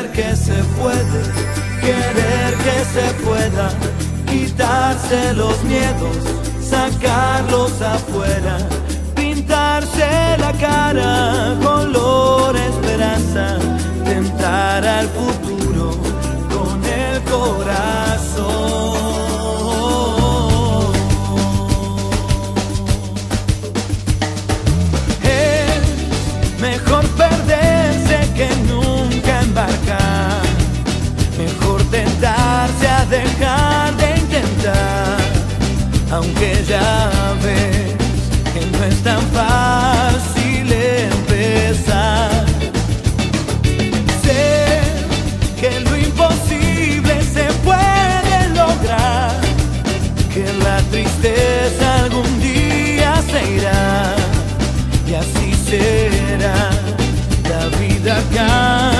Creer que se puede, querer que se pueda, quitarse los miedos, sacarlos afuera, pintarse la cara, color esperanza, tentar al futuro aunque ya ves que no es tan fácil empezar. Sé que lo imposible se puede lograr, que la tristeza algún día se irá y así será la vida acá.